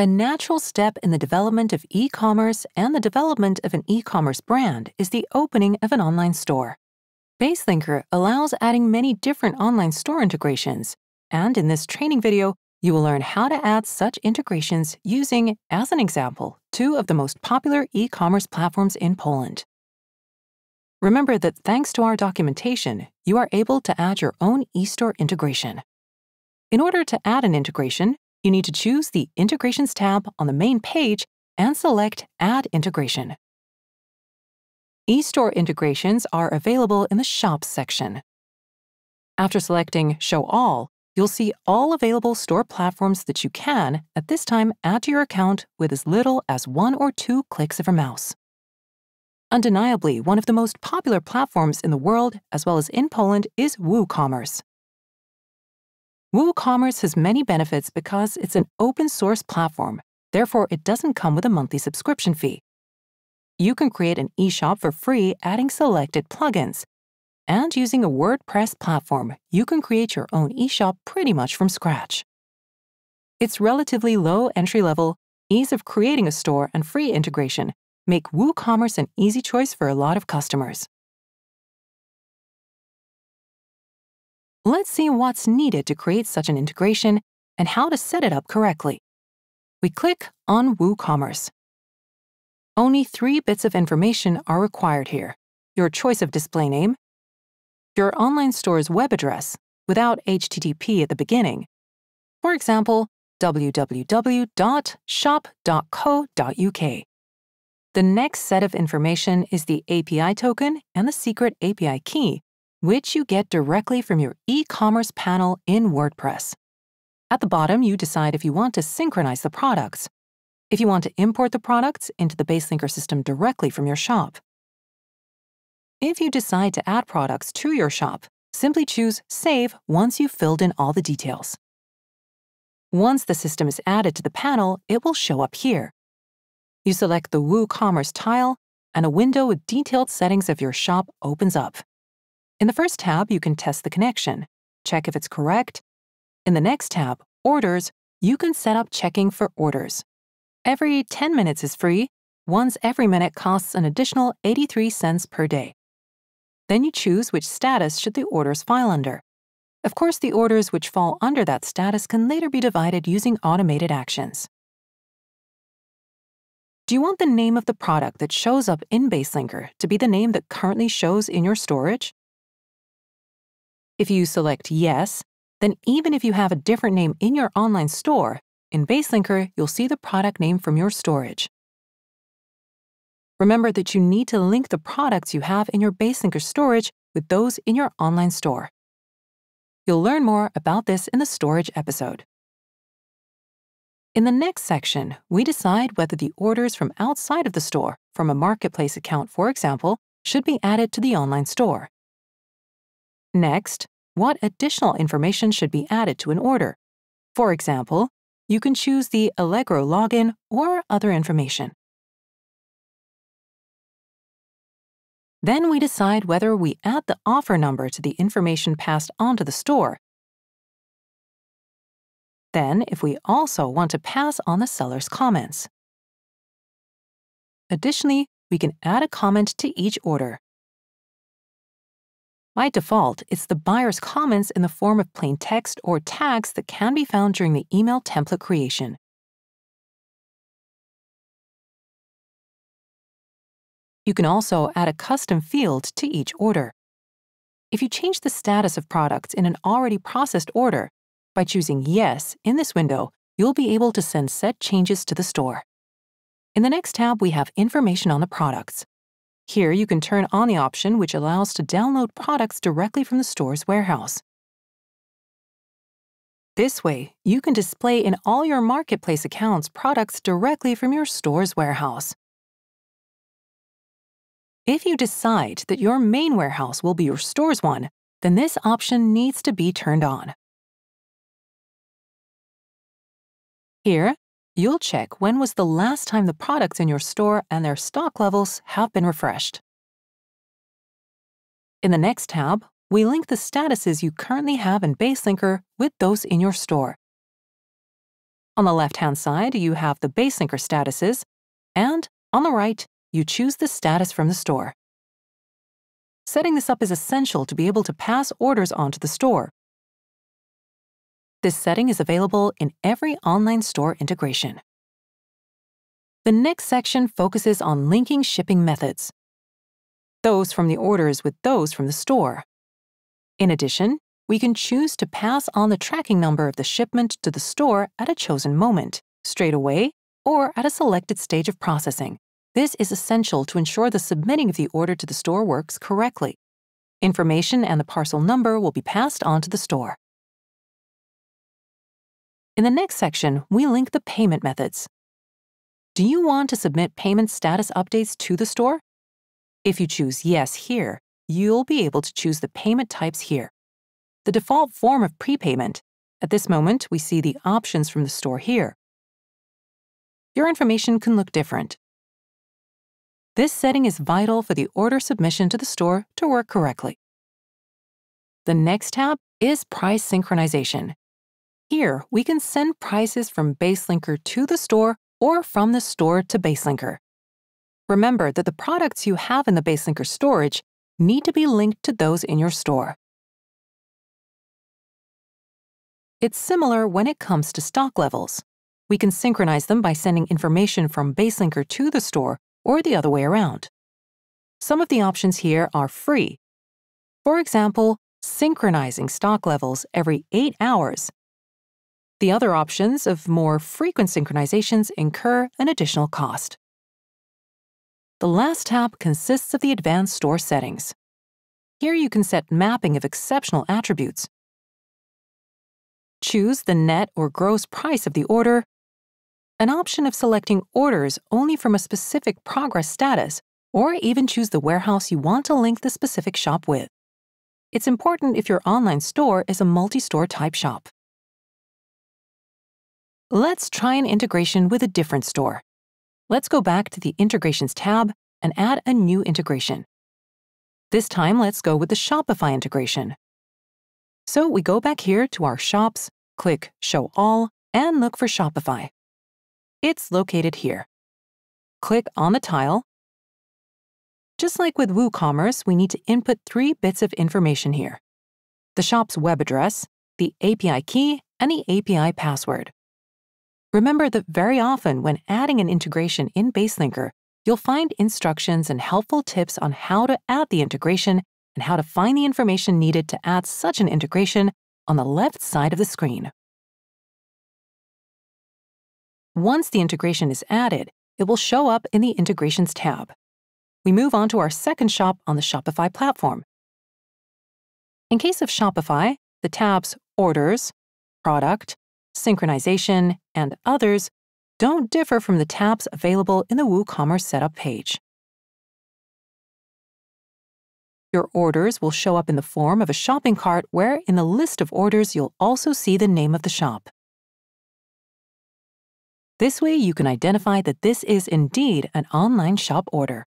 A natural step in the development of e commerce and the development of an e commerce brand is the opening of an online store. BaseLinker allows adding many different online store integrations, and in this training video, you will learn how to add such integrations using, as an example, two of the most popular e commerce platforms in Poland. Remember that thanks to our documentation, you are able to add your own e-store integration. In order to add an integration, you need to choose the Integrations tab on the main page and select Add Integration. eStore integrations are available in the Shops section. After selecting Show All, you'll see all available store platforms that you can, at this time, add to your account with as little as one or two clicks of your mouse. Undeniably, one of the most popular platforms in the world, as well as in Poland, is WooCommerce. WooCommerce has many benefits because it's an open source platform, therefore, it doesn't come with a monthly subscription fee. You can create an e-shop for free adding selected plugins. And using a WordPress platform, you can create your own e-shop pretty much from scratch. Its relatively low entry level, ease of creating a store, and free integration make WooCommerce an easy choice for a lot of customers. Let's see what's needed to create such an integration and how to set it up correctly. We click on WooCommerce. Only three bits of information are required here. Your choice of display name, your online store's web address without HTTP at the beginning, for example, www.shop.co.uk. The next set of information is the API token and the secret API key, which you get directly from your e-commerce panel in WordPress. At the bottom, you decide if you want to synchronize the products, if you want to import the products into the BaseLinker system directly from your shop. If you decide to add products to your shop, simply choose Save once you've filled in all the details. Once the system is added to the panel, it will show up here. You select the WooCommerce tile, and a window with detailed settings of your shop opens up. In the first tab, you can test the connection, check if it's correct. In the next tab, Orders, you can set up checking for orders. Every 10 minutes is free, once every minute costs an additional 83 cents per day. Then you choose which status should the orders file under. Of course, the orders which fall under that status can later be divided using automated actions. Do you want the name of the product that shows up in BaseLinker to be the name that currently shows in your storage? If you select Yes, then even if you have a different name in your online store, in BaseLinker, you'll see the product name from your storage. Remember that you need to link the products you have in your BaseLinker storage with those in your online store. You'll learn more about this in the storage episode. In the next section, we decide whether the orders from outside of the store, from a marketplace account for example, should be added to the online store. Next, what additional information should be added to an order? For example, you can choose the Allegro login or other information. Then we decide whether we add the offer number to the information passed onto the store. Then, if we also want to pass on the seller's comments. Additionally, we can add a comment to each order. By default, it's the buyer's comments in the form of plain text or tags that can be found during the email template creation. You can also add a custom field to each order. If you change the status of products in an already processed order, by choosing Yes in this window, you'll be able to send set changes to the store. In the next tab, we have information on the products. Here, you can turn on the option which allows to download products directly from the store's warehouse. This way, you can display in all your marketplace accounts products directly from your store's warehouse. If you decide that your main warehouse will be your store's one, then this option needs to be turned on. Here, you'll check when was the last time the products in your store and their stock levels have been refreshed. In the next tab, we link the statuses you currently have in BaseLinker with those in your store. On the left-hand side, you have the BaseLinker statuses, and on the right, you choose the status from the store. Setting this up is essential to be able to pass orders onto the store. This setting is available in every online store integration. The next section focuses on linking shipping methods, those from the orders with those from the store. In addition, we can choose to pass on the tracking number of the shipment to the store at a chosen moment, straight away, or at a selected stage of processing. This is essential to ensure the submitting of the order to the store works correctly. Information and the parcel number will be passed on to the store. In the next section, we link the payment methods. Do you want to submit payment status updates to the store? If you choose Yes here, you'll be able to choose the payment types here the default form of prepayment. At this moment, we see the options from the store here. Your information can look different. This setting is vital for the order submission to the store to work correctly. The next tab is price synchronization. Here, we can send prices from BaseLinker to the store or from the store to BaseLinker. Remember that the products you have in the BaseLinker storage need to be linked to those in your store. It's similar when it comes to stock levels. We can synchronize them by sending information from BaseLinker to the store or the other way around. Some of the options here are free. For example, synchronizing stock levels every 8 hours. The other options of more frequent synchronizations incur an additional cost. The last tab consists of the advanced store settings. Here you can set mapping of exceptional attributes, choose the net or gross price of the order, an option of selecting orders only from a specific progress status, or even choose the warehouse you want to link the specific shop with. It's important if your online store is a multi-store type shop. Let's try an integration with a different store. Let's go back to the Integrations tab and add a new integration. This time, let's go with the Shopify integration. So we go back here to our shops, click Show All, and look for Shopify. It's located here. Click on the tile. Just like with WooCommerce, we need to input three bits of information here. The shop's web address, the API key, and the API password. Remember that very often when adding an integration in BaseLinker, you'll find instructions and helpful tips on how to add the integration and how to find the information needed to add such an integration on the left side of the screen. Once the integration is added, it will show up in the Integrations tab. We move on to our second shop on the Shopify platform. In case of Shopify, the tabs Orders, Product, Synchronization, and Others don't differ from the tabs available in the WooCommerce Setup page. Your orders will show up in the form of a shopping cart where, in the list of orders, you'll also see the name of the shop. This way, you can identify that this is indeed an online shop order.